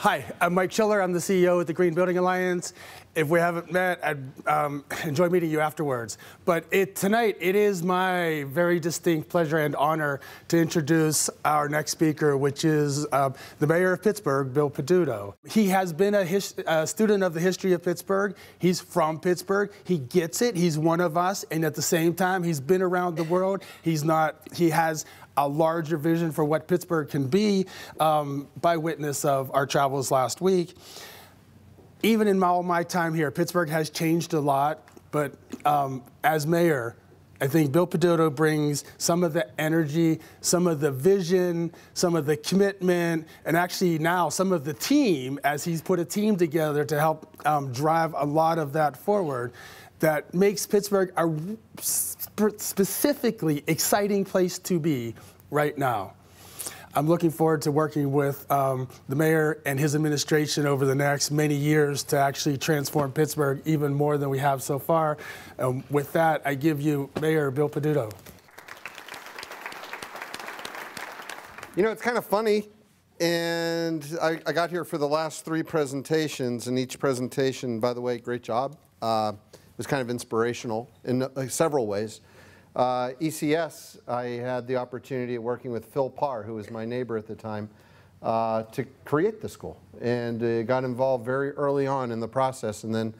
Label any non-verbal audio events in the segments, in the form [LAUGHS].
Hi, I'm Mike Schiller. I'm the CEO at the Green Building Alliance. If we haven't met, I'd um, [LAUGHS] enjoy meeting you afterwards. But it, tonight, it is my very distinct pleasure and honor to introduce our next speaker, which is uh, the mayor of Pittsburgh, Bill Peduto. He has been a, a student of the history of Pittsburgh. He's from Pittsburgh. He gets it. He's one of us. And at the same time, he's been around the world. He's not, he has a larger vision for what Pittsburgh can be um, by witness of our travels last week. Even in all my time here, Pittsburgh has changed a lot, but um, as mayor, I think Bill Peduto brings some of the energy, some of the vision, some of the commitment, and actually now some of the team as he's put a team together to help um, drive a lot of that forward that makes Pittsburgh a specifically exciting place to be right now. I'm looking forward to working with um, the mayor and his administration over the next many years to actually transform Pittsburgh even more than we have so far. Um, with that, I give you Mayor Bill Peduto. You know, it's kind of funny, and I, I, got here for the last three presentations, and each presentation, by the way, great job. Uh, was kind of inspirational in uh, several ways. Uh, ECS, I had the opportunity of working with Phil Parr, who was my neighbor at the time, uh, to create the school and uh, got involved very early on in the process and then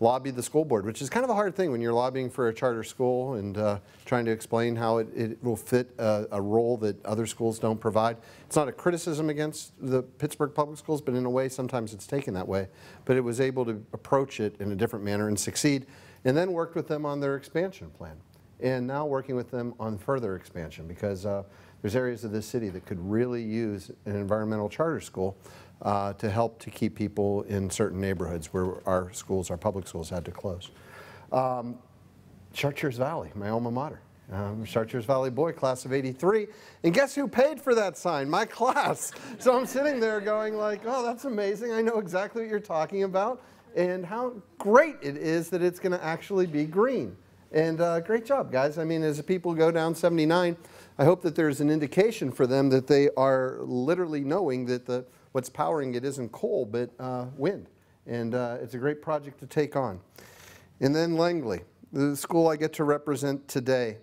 lobbied the school board, which is kind of a hard thing when you're lobbying for a charter school and uh, trying to explain how it, it will fit a, a, role that other schools don't provide. It's not a criticism against the Pittsburgh Public Schools, but in a way sometimes it's taken that way. But it was able to approach it in a different manner and succeed and then worked with them on their expansion plan and now working with them on further expansion because uh, there's areas of this city that could really use an environmental charter school uh, to help to keep people in certain neighborhoods where our schools, our public schools had to close. Um, Chartiers Valley, my alma mater. Um, Chartiers Valley boy, class of 83. And guess who paid for that sign? My [LAUGHS] class. So I'm sitting there going like, oh, that's amazing. I know exactly what you're talking about and how great it is that it's going to actually be green. And uh, great job, guys. I mean, as people go down 79, I hope that there's an indication for them that they are literally knowing that the, what's powering it isn't coal, but uh, wind. And uh, it's a great project to take on. And then Langley, the school I get to represent today.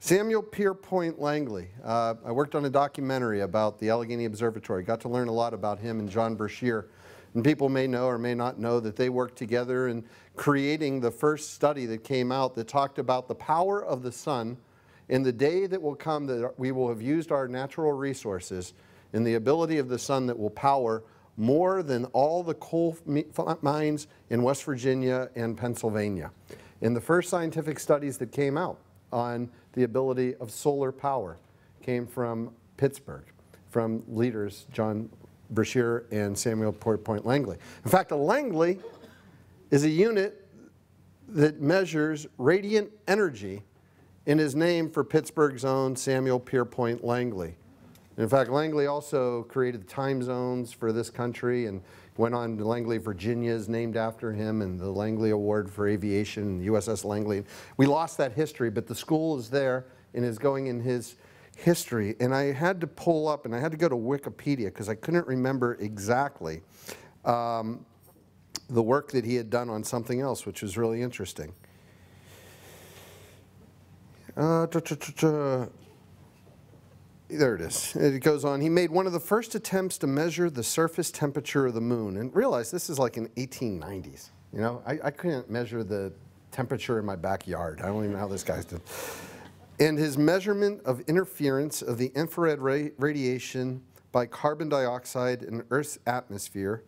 Samuel Pierpont Langley. Uh, I worked on a documentary about the Allegheny Observatory. Got to learn a lot about him and John Brashear. And people may know or may not know that they worked together in creating the first study that came out that talked about the power of the sun in the day that will come that we will have used our natural resources and the ability of the sun that will power more than all the coal mines in West Virginia and Pennsylvania. In the first scientific studies that came out on the ability of solar power came from Pittsburgh, from leaders John Brashear and Samuel Pierpont Langley. In fact, a Langley is a unit that measures radiant energy in his name for Pittsburgh's own Samuel Pierpont Langley. In fact, Langley also created time zones for this country and went on to Langley, Virginia is named after him and the Langley Award for Aviation, USS Langley. We lost that history, but the school is there and is going in his history, and I had to pull up, and I had to go to Wikipedia because I couldn't remember exactly um, the work that he had done on something else, which was really interesting. Uh, there it is. It goes on. He made one of the first attempts to measure the surface temperature of the moon. And realize this is like in 1890s. You know, I, I couldn't measure the temperature in my backyard. I don't even know how this guy's doing and his measurement of interference of the infrared ra radiation by carbon dioxide in Earth's atmosphere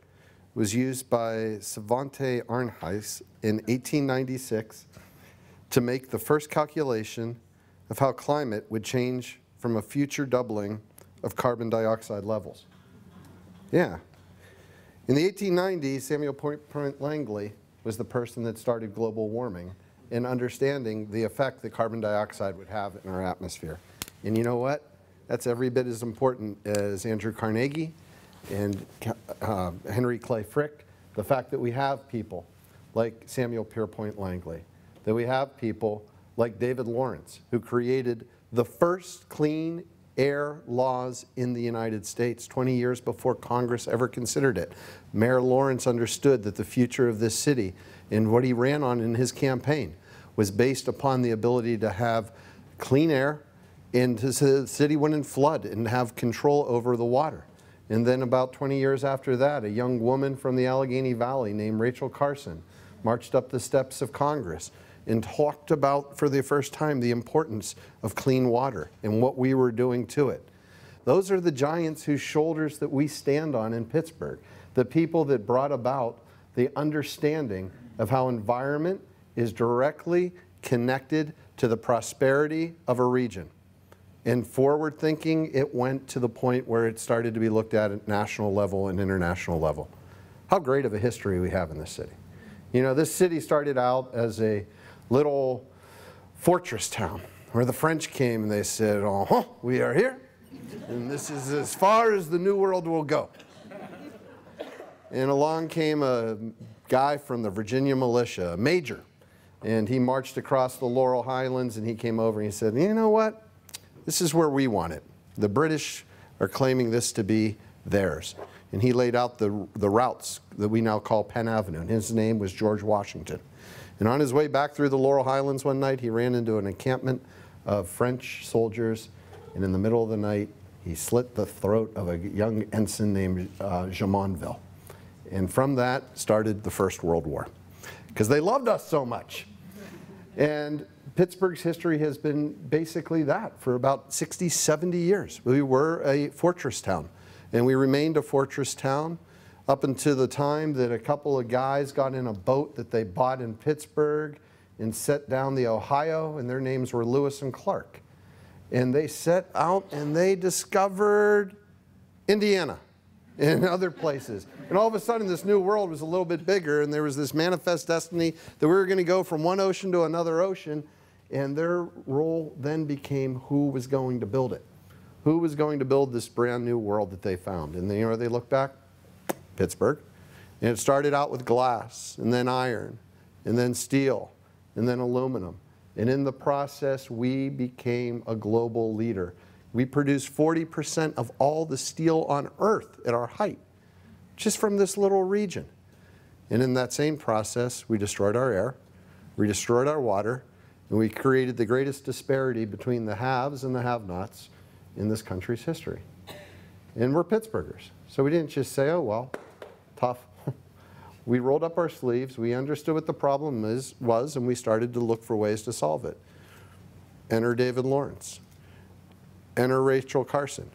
was used by Svante Arrhenius in 1896 to make the first calculation of how climate would change from a future doubling of carbon dioxide levels. Yeah. In the 1890s, Samuel Point Langley was the person that started global warming in understanding the effect that carbon dioxide would have in our atmosphere. And you know what? That's every bit as important as Andrew Carnegie and uh, Henry Clay Frick. The fact that we have people like Samuel Pierpont Langley, that we have people like David Lawrence, who created the first clean air laws in the United States 20 years before Congress ever considered it. Mayor Lawrence understood that the future of this city and what he ran on in his campaign was based upon the ability to have clean air and the city wouldn't flood and have control over the water. And then about 20 years after that, a young woman from the Allegheny Valley named Rachel Carson marched up the steps of Congress and talked about for the first time the importance of clean water and what we were doing to it. Those are the giants whose shoulders that we stand on in Pittsburgh, the people that brought about the understanding of how environment is directly connected to the prosperity of a region. In forward thinking, it went to the point where it started to be looked at at national level and international level. How great of a history we have in this city. You know, this city started out as a little fortress town where the French came and they said, oh, huh, we are here, and this is as far as the New World will go. And along came a guy from the Virginia militia, a major, and he marched across the Laurel Highlands and he came over and he said, you know what? This is where we want it. The British are claiming this to be theirs. And he laid out the, the routes that we now call Penn Avenue. And his name was George Washington. And on his way back through the Laurel Highlands one night, he ran into an encampment of French soldiers. And in the middle of the night, he slit the throat of a young ensign named uh, Jumonville. And from that started the First World War because they loved us so much. And Pittsburgh's history has been basically that for about 60, 70 years. We were a fortress town, and we remained a fortress town up until the time that a couple of guys got in a boat that they bought in Pittsburgh and set down the Ohio, and their names were Lewis and Clark. And they set out and they discovered Indiana and [LAUGHS] other places. And all of a sudden, this new world was a little bit bigger, and there was this manifest destiny that we were going to go from one ocean to another ocean. And their role then became who was going to build it. Who was going to build this brand new world that they found? And they, you know, they look back, Pittsburgh. And it started out with glass, and then iron, and then steel, and then aluminum. And in the process, we became a global leader. We produce 40% of all the steel on Earth at our height, just from this little region. And in that same process, we destroyed our air, we destroyed our water, and we created the greatest disparity between the haves and the have-nots in this country's history. And we're Pittsburghers. So we didn't just say, oh, well, tough. [LAUGHS] we rolled up our sleeves, we understood what the problem is, was, and we started to look for ways to solve it. Enter David Lawrence. Enter Rachel Carson.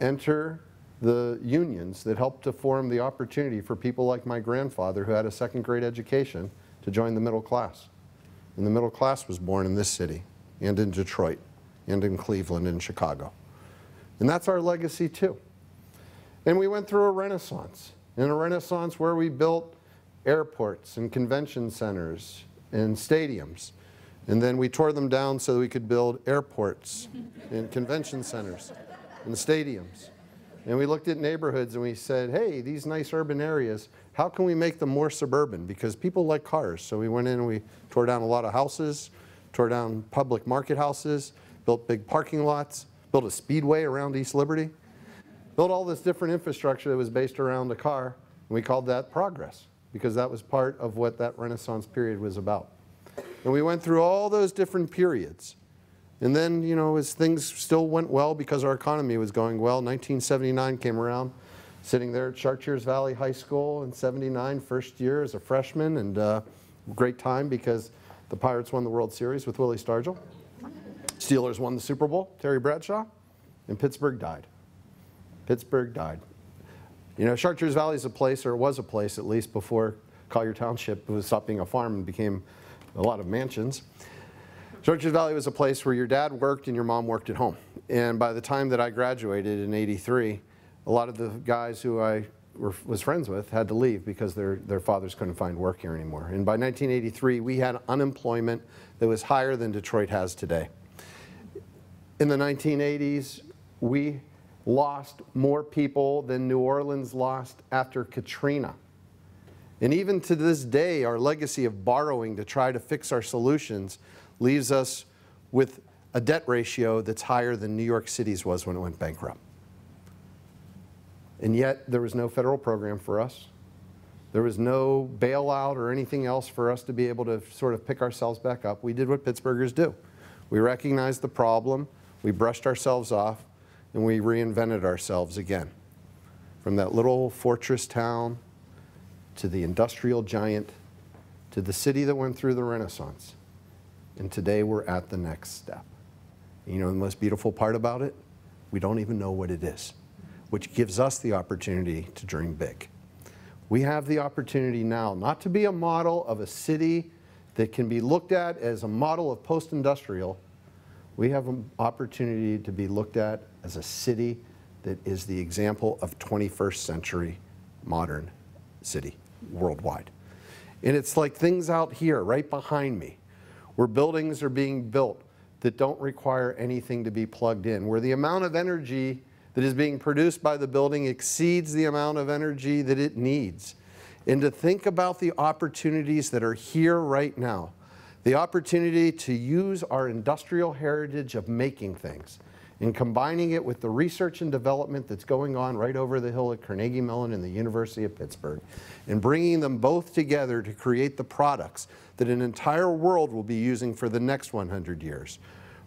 Enter the unions that helped to form the opportunity for people like my grandfather who had a second grade education to join the middle class. And the middle class was born in this city and in Detroit and in Cleveland and Chicago. And that's our legacy too. And we went through a renaissance, in a renaissance where we built airports and convention centers and stadiums. And then we tore them down so we could build airports and convention centers and stadiums. And we looked at neighborhoods and we said, hey, these nice urban areas, how can we make them more suburban? Because people like cars. So we went in and we tore down a lot of houses, tore down public market houses, built big parking lots, built a speedway around East Liberty built all this different infrastructure that was based around the car, and we called that progress because that was part of what that Renaissance period was about. And we went through all those different periods. And then, you know, as things still went well because our economy was going well, 1979 came around, sitting there at Chartiers Valley High School in 79, first year as a freshman, and uh, great time because the Pirates won the World Series with Willie Stargell. Steelers won the Super Bowl, Terry Bradshaw, and Pittsburgh died. Pittsburgh died. You know, Chartiers Valley is a place, or it was a place at least before Collier Township was stopped being a farm and became a lot of mansions. Chartiers Valley was a place where your dad worked and your mom worked at home. And by the time that I graduated in 83, a lot of the guys who I were, was friends with had to leave because their, their fathers couldn't find work here anymore. And by 1983, we had unemployment that was higher than Detroit has today. In the 1980s, we lost more people than New Orleans lost after Katrina. And even to this day, our legacy of borrowing to try to fix our solutions leaves us with a debt ratio that's higher than New York City's was when it went bankrupt. And yet, there was no federal program for us. There was no bailout or anything else for us to be able to sort of pick ourselves back up. We did what Pittsburghers do. We recognized the problem, we brushed ourselves off, and we reinvented ourselves again. From that little fortress town to the industrial giant to the city that went through the Renaissance. And today we're at the next step. You know the most beautiful part about it? We don't even know what it is, which gives us the opportunity to dream big. We have the opportunity now not to be a model of a city that can be looked at as a model of post industrial. We have an opportunity to be looked at as a city that is the example of 21st century modern city worldwide. And it's like things out here right behind me where buildings are being built that don't require anything to be plugged in, where the amount of energy that is being produced by the building exceeds the amount of energy that it needs. And to think about the opportunities that are here right now, the opportunity to use our industrial heritage of making things and combining it with the research and development that's going on right over the hill at Carnegie Mellon and the University of Pittsburgh, and bringing them both together to create the products that an entire world will be using for the next 100 years.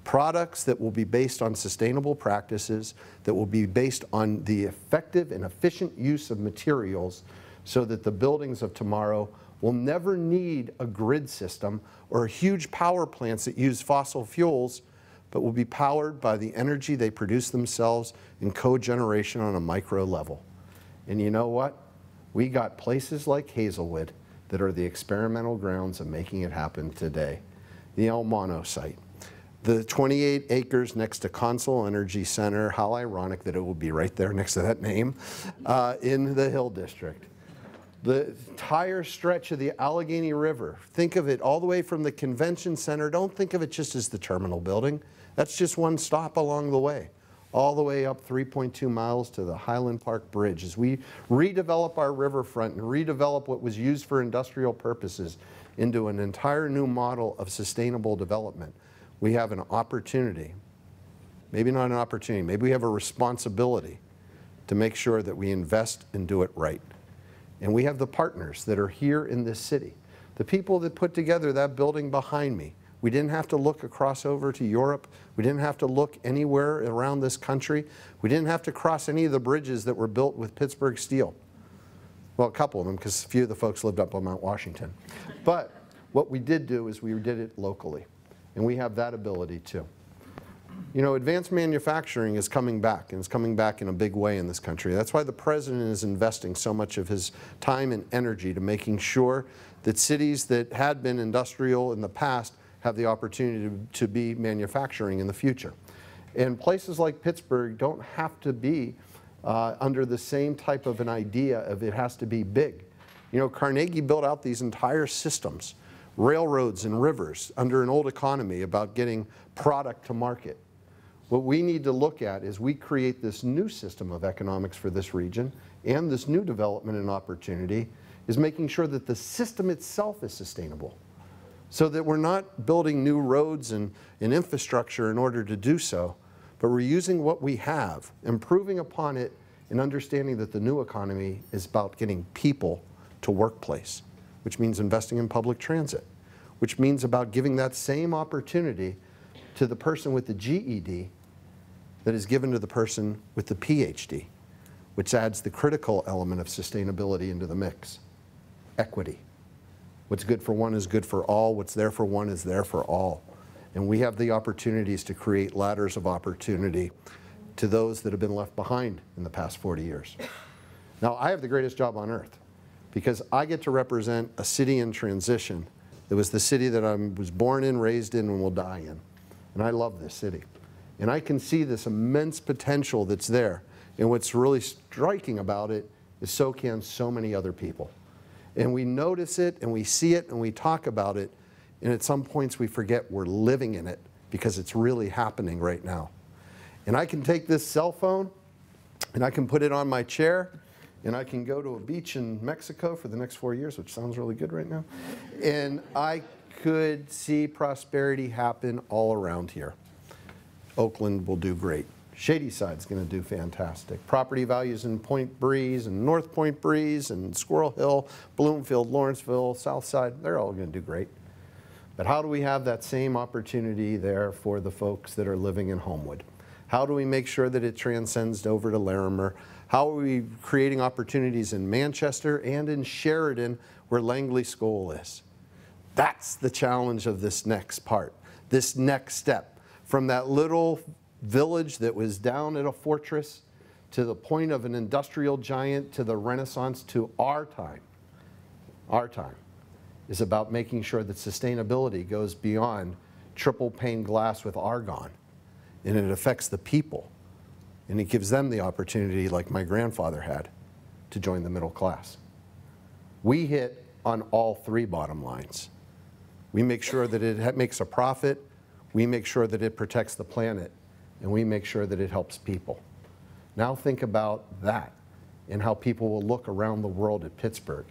Products that will be based on sustainable practices, that will be based on the effective and efficient use of materials so that the buildings of tomorrow will never need a grid system or huge power plants that use fossil fuels but will be powered by the energy they produce themselves in cogeneration on a micro level. And you know what? We got places like Hazelwood that are the experimental grounds of making it happen today. The Almono site, the 28 acres next to Consol Energy Center, how ironic that it will be right there next to that name, uh, in the Hill District. The entire stretch of the Allegheny River, think of it all the way from the convention center. Don't think of it just as the terminal building. That's just one stop along the way, all the way up 3.2 miles to the Highland Park Bridge. As we redevelop our riverfront and redevelop what was used for industrial purposes into an entire new model of sustainable development, we have an opportunity, maybe not an opportunity, maybe we have a responsibility to make sure that we invest and do it right. And we have the partners that are here in this city. The people that put together that building behind me, we didn't have to look across over to Europe. We didn't have to look anywhere around this country. We didn't have to cross any of the bridges that were built with Pittsburgh steel. Well, a couple of them, because a few of the folks lived up on Mount Washington. But what we did do is we did it locally. And we have that ability too. You know, advanced manufacturing is coming back, and it's coming back in a big way in this country. That's why the president is investing so much of his time and energy to making sure that cities that had been industrial in the past have the opportunity to, be manufacturing in the future. And places like Pittsburgh don't have to be uh, under the same type of an idea of it has to be big. You know, Carnegie built out these entire systems, railroads and rivers, under an old economy about getting product to market. What we need to look at is we create this new system of economics for this region and this new development and opportunity is making sure that the system itself is sustainable so that we're not building new roads and, and infrastructure in order to do so, but we're using what we have, improving upon it, and understanding that the new economy is about getting people to workplace, which means investing in public transit, which means about giving that same opportunity to the person with the GED that is given to the person with the PhD, which adds the critical element of sustainability into the mix, equity. What's good for one is good for all. What's there for one is there for all. And we have the opportunities to create ladders of opportunity to those that have been left behind in the past 40 years. Now, I have the greatest job on earth because I get to represent a city in transition that was the city that I was born in, raised in, and will die in. And I love this city. And I can see this immense potential that's there. And what's really striking about it is so can so many other people. And we notice it and we see it and we talk about it. And at some points we forget we're living in it because it's really happening right now. And I can take this cell phone and I can put it on my chair and I can go to a beach in Mexico for the next four years, which sounds really good right now. And I could see prosperity happen all around here. Oakland will do great. Shadyside's going to do fantastic. Property values in Point Breeze and North Point Breeze and Squirrel Hill, Bloomfield, Lawrenceville, Southside, they're all going to do great. But how do we have that same opportunity there for the folks that are living in Homewood? How do we make sure that it transcends over to Larimer? How are we creating opportunities in Manchester and in Sheridan where Langley School is? That's the challenge of this next part, this next step. From that little village that was down at a fortress to the point of an industrial giant to the Renaissance to our time. Our time is about making sure that sustainability goes beyond triple pane glass with argon and it affects the people and it gives them the opportunity, like my grandfather had, to join the middle class. We hit on all three bottom lines. We make sure that it makes a profit, we make sure that it protects the planet, and we make sure that it helps people. Now think about that and how people will look around the world at Pittsburgh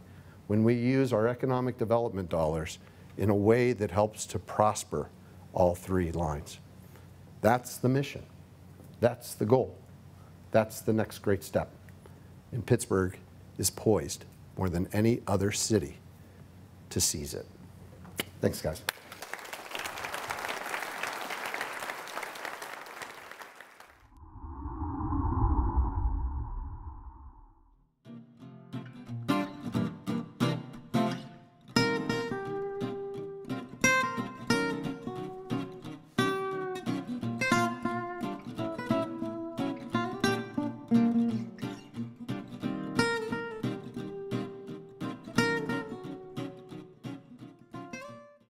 when we use our economic development dollars in a way that helps to prosper all three lines. That's the mission. That's the goal. That's the next great step. And Pittsburgh is poised more than any other city to seize it. Thanks, guys.